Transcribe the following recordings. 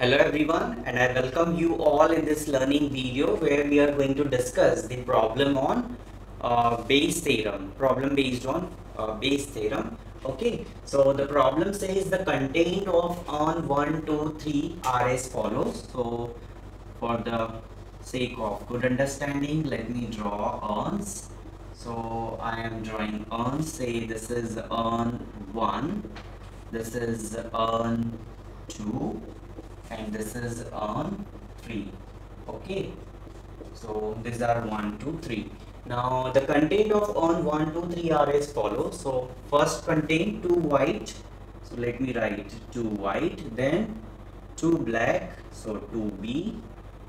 Hello everyone and I welcome you all in this learning video where we are going to discuss the problem on uh, Bayes theorem, problem based on uh, Bayes theorem. Okay, so the problem says the content of urn 1, 2, 3 are as follows. So for the sake of good understanding, let me draw urns. So I am drawing urns, say this is urn 1, this is urn 2 and this is urn 3 okay? So these are 1 2 3 now the content of urn 1 2 3 are as follows. So first contain 2 white. So let me write 2 white then 2 black. So 2b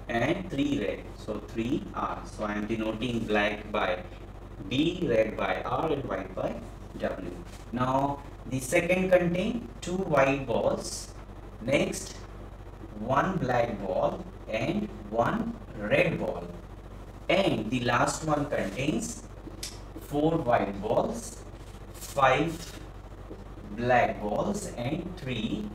and 3 red. So 3 r. So i am denoting black by b red by r and white by w. Now the second contain two white balls. Next one black ball and one red ball. And the last one contains four white balls five black balls and three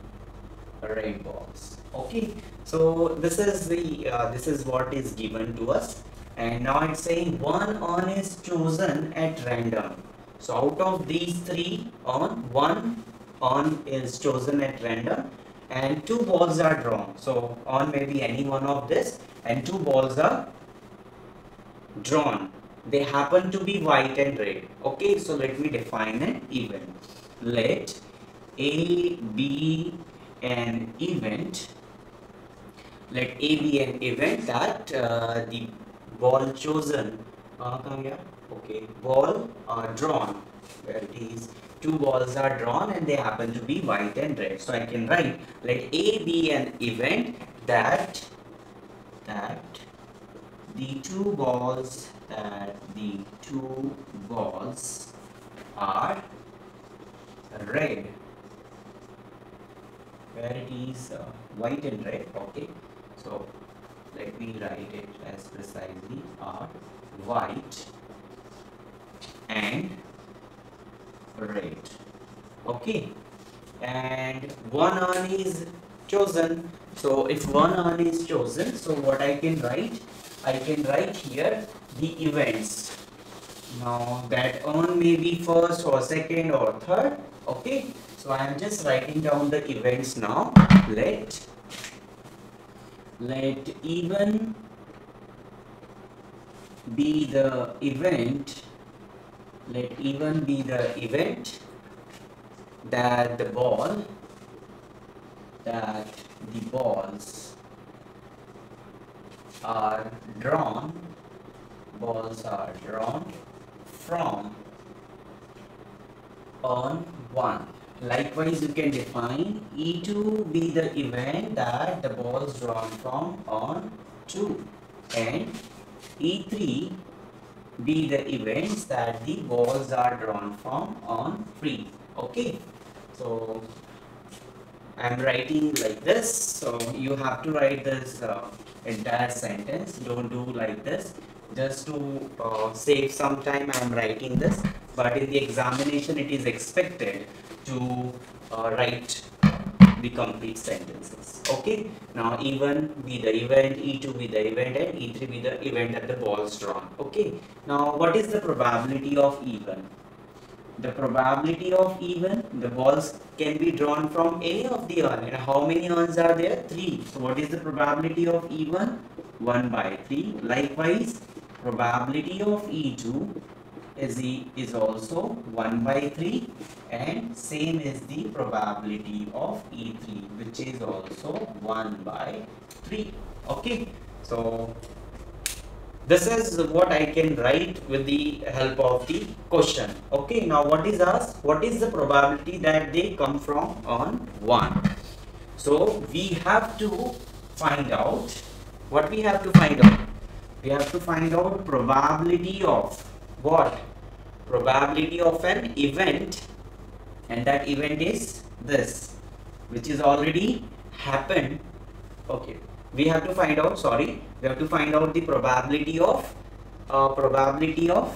red balls. Okay so this is the uh, this is what is given to us. And now it's saying one urn is chosen at random. So out of these three urn one urn is chosen at random and two balls are drawn. So urn maybe any one of this and two balls are drawn. They happen to be white and red. Okay so let me define an event. Let a be an event. Let a be an event that uh, the ball chosen uh, okay ball uh, drawn. Where it is two balls are drawn and they happen to be white and red. So i can write let a be an event that that the two balls that the two balls are red. Where it is uh, white and red okay. So let me write it as precisely are white and red okay. And one urn is chosen. So if one urn is chosen so what i can write? I can write here the events. Now that urn may be first or second or third. Okay. So i am just writing down the events now. Let let e1 be the event let e1 be the event that the ball that the balls are drawn balls are drawn from urn 1 likewise you can define e2 be the event that the balls drawn from urn 2 and e3 be the events that the balls are drawn from urn free. Okay? So i'm writing like this. So you have to write this uh, entire sentence. Don't do like this. Just to uh, save some time i am writing this. But in the examination it is expected to uh, write the complete sentences. Okay? Now e1 be the event e2 be the event and e3 be the event that the ball is drawn. Okay? Now what is the probability of e1 the probability of e1 the balls can be drawn from any of the urn and how many urns are there? Three. So what is the probability of e1 1 by 3 likewise probability of e2 is, is also 1 by 3 and same is the probability of E3 which is also 1 by 3 okay? So this is what I can write with the help of the question. Okay? Now what is asked what is the probability that they come from urn 1 so we have to find out what we have to find out? We have to find out probability of what probability of an event and that event is this which is already happened. Okay we have to find out sorry we have to find out the probability of uh, probability of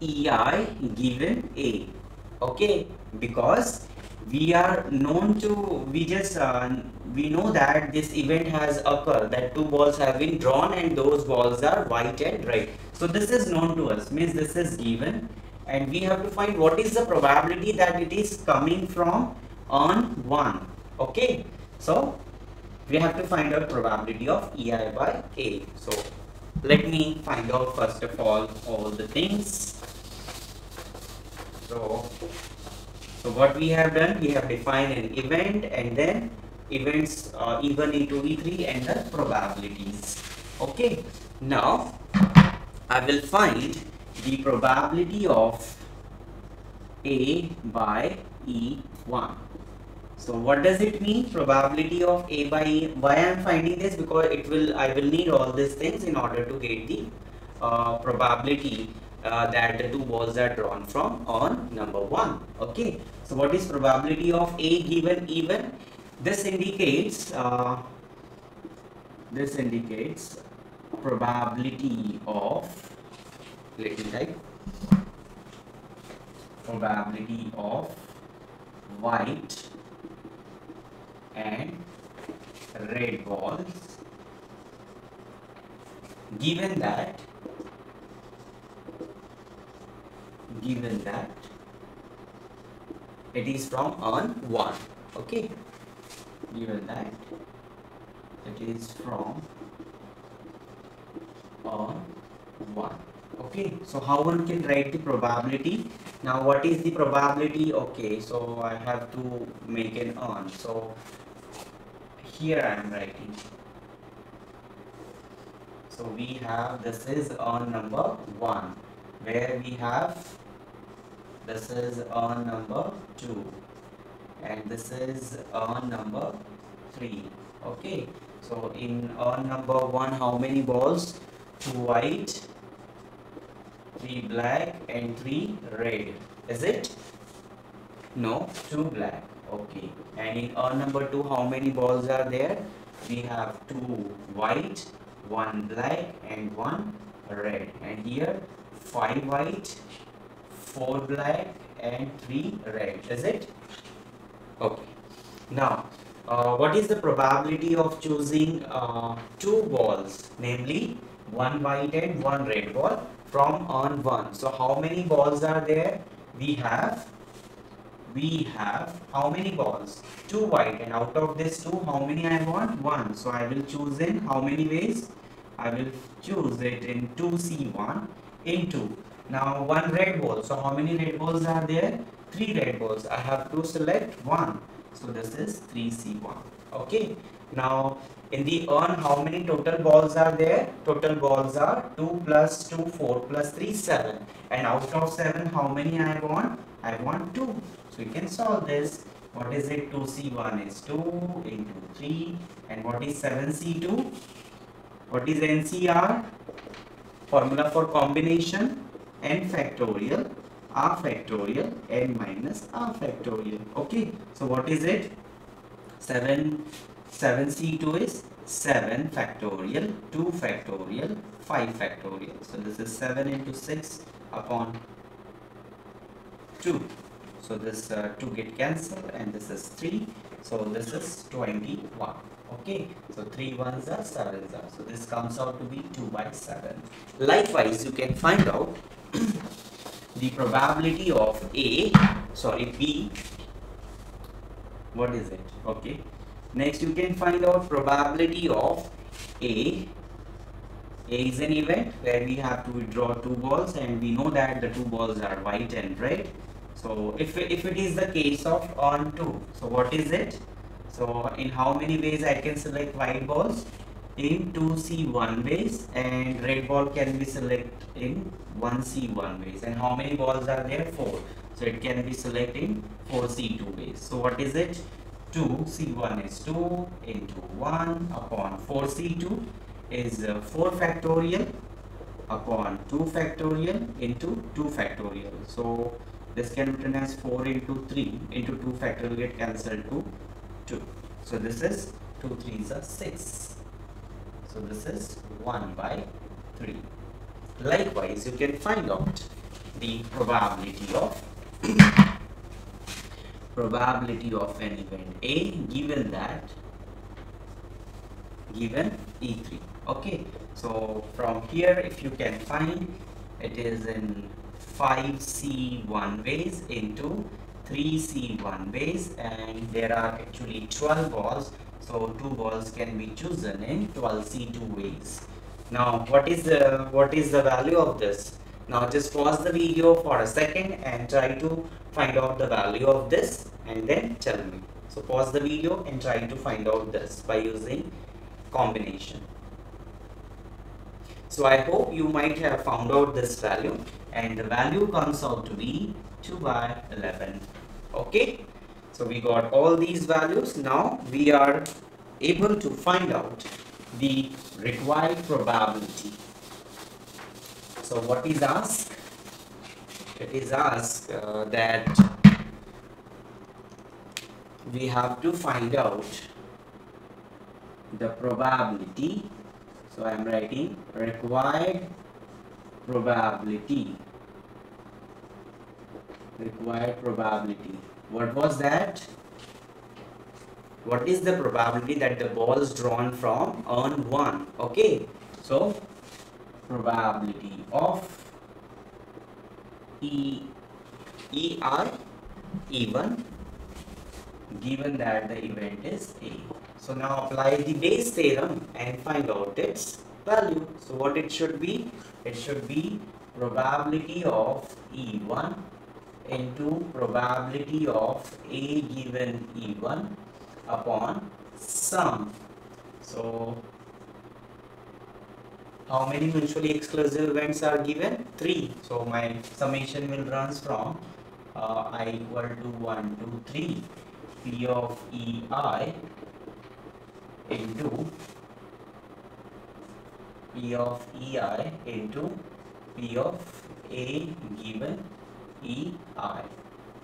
ei given a. Okay because we are known to we just uh, we know that this event has occurred that two balls have been drawn and those balls are white and red so this is known to us means this is given. And we have to find what is the probability that it is coming from urn 1 okay? So we have to find out probability of ei by a. So let me find out first of all all the things. So so what we have done we have defined an event and then events uh, e1 into e3 and the probabilities. Okay now i will find the probability of a by e1 so what does it mean probability of a by e? Why i am finding this? Because it will i will need all these things in order to get the uh, probability uh, that the two balls are drawn from urn number one. Okay so what is probability of a given e1? This indicates uh, this indicates probability of let me type probability of white and red balls. Given that given that it is from urn 1 okay. Given that it is from urn 1 okay. So how one can write the probability? Now what is the probability? Okay. So i have to make an urn. So here i am writing. So we have this is urn number 1 where we have this is urn number 2 and this is urn number 3 okay. So in urn number 1 how many balls? 2 white 3 black and 3 red. Is it? No 2 black. Okay. And in on number 2 how many balls are there? We have 2 white 1 black and 1 red. And here 5 white 4 black and 3 red is it? Okay. Now uh, what is the probability of choosing uh, two balls namely one white and one red ball from urn one? So how many balls are there? We have we have how many balls? Two white and out of this two how many i want? One. So i will choose in how many ways? I will choose it in 2c1 into now one red ball. So how many red balls are there? Three red balls. I have to select one. So this is 3c1 okay. Now in the urn how many total balls are there? Total balls are 2 plus 2 4 plus 3 7 and out of 7 how many i want? I want 2 so we can solve this. What is it? 2c1 is 2 into 3 and what is 7c2 what is ncr formula for combination n factorial r factorial n minus r factorial. Okay so what is it? 7 7c2 is 7 factorial 2 factorial 5 factorial. So this is 7 into 6 upon 2 so this uh, 2 get cancelled and this is 3 so this is 21 okay so 3 ones are 7s are. So this comes out to be 2 by 7 likewise you can find out the probability of A, sorry, B, what is it? Okay. Next, you can find out probability of A. A is an event where we have to draw two balls and we know that the two balls are white and red. So if, if it is the case of urn 2, so what is it? So in how many ways I can select white balls? In 2C1 ways and red ball can be selected in 1C1 ways. And how many balls are there? 4 so it can be selected in 4C2 ways. So what is it? 2C1 is 2 into 1 upon 4C2 is uh, 4 factorial upon 2 factorial into 2 factorial. So this can be written as 4 into 3 into 2 factorial get cancelled to 2 so this is 2 3s are 6 so this is 1 by 3. Likewise, you can find out the probability of probability of an event A given that given E3 okay so from here if you can find it is in 5C1 ways into 3C1 ways and there are actually 12 balls so two balls can be chosen in 12C2 ways. Now what is the what is the value of this? Now just pause the video for a second and try to find out the value of this and then tell me. So pause the video and try to find out this by using combination. So I hope you might have found out this value and the value comes out to be 2 by 11 okay so we got all these values. Now we are able to find out the required probability. So what is asked it is asked uh, that we have to find out the probability. So I am writing required probability. Required probability what was that? What is the probability that the ball is drawn from urn 1 okay so probability of e er e1 given that the event is a. So now apply the Bayes theorem and find out its value. So what it should be? It should be probability of e1 into probability of a given e1 upon sum. So how many mutually exclusive events are given? 3. So my summation will runs from uh, i equal to 1 to 3 p of ei into p of ei into p of a given ei.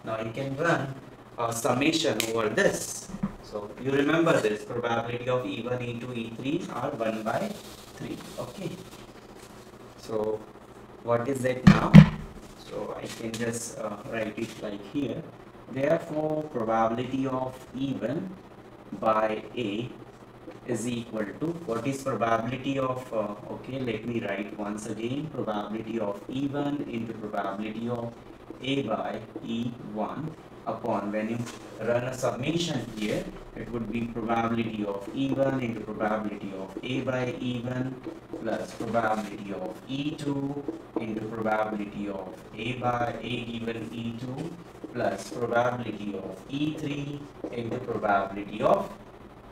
Now you can run a summation over this. So you remember this probability of E1, E2, E3 are 1 by 3. Okay. So what is it now? So I can just uh, write it like here. Therefore probability of E1 by A is equal to what is probability of uh, okay let me write once again probability of E1 into probability of A by E1 upon when you run a summation here it would be probability of E1 into probability of A by E1 plus probability of E2 into probability of A by A given E2 plus probability of E3 into probability of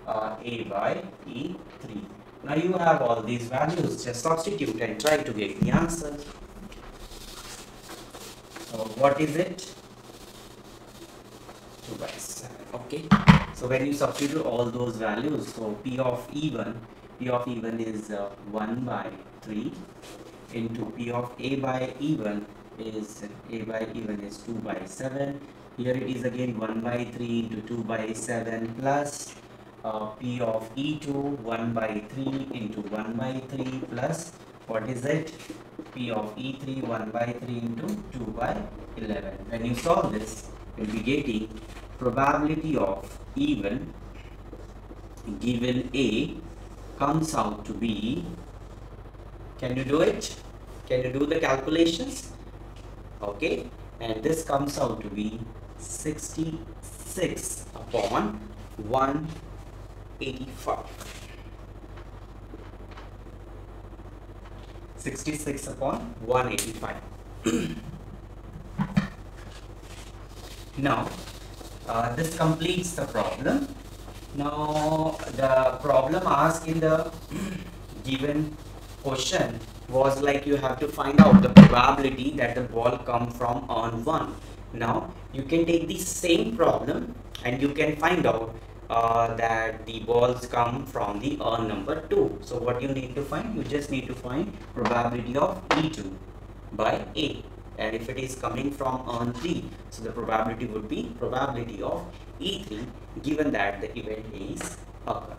uh, A by E3. Now you have all these values, just substitute and try to get the answer. What is it? 2 by 7 okay. So when you substitute all those values so p of e1 p of e1 is uh, 1 by 3 into p of a by e1 is a by e1 is 2 by 7 here it is again 1 by 3 into 2 by 7 plus uh, p of e2 1 by 3 into 1 by 3 plus what is it? P of e3 1 by 3 into 2 by 11 when you solve this you'll be getting probability of e1 given A comes out to be can you do it? Can you do the calculations? Okay and this comes out to be 66 upon 185 66 upon 185 now uh, this completes the problem. Now the problem asked in the given question was like you have to find out the probability that the ball come from urn 1 now you can take the same problem and you can find out uh, that the balls come from the urn number 2 so what you need to find you just need to find probability of e2 by a. And if it is coming from urn 3 so the probability would be probability of E3 given that the event is occur.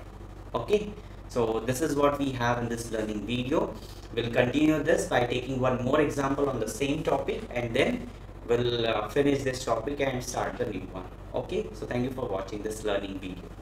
Okay? So this is what we have in this learning video. We'll continue this by taking one more example on the same topic and then we'll uh, finish this topic and start the new one. Okay? So thank you for watching this learning video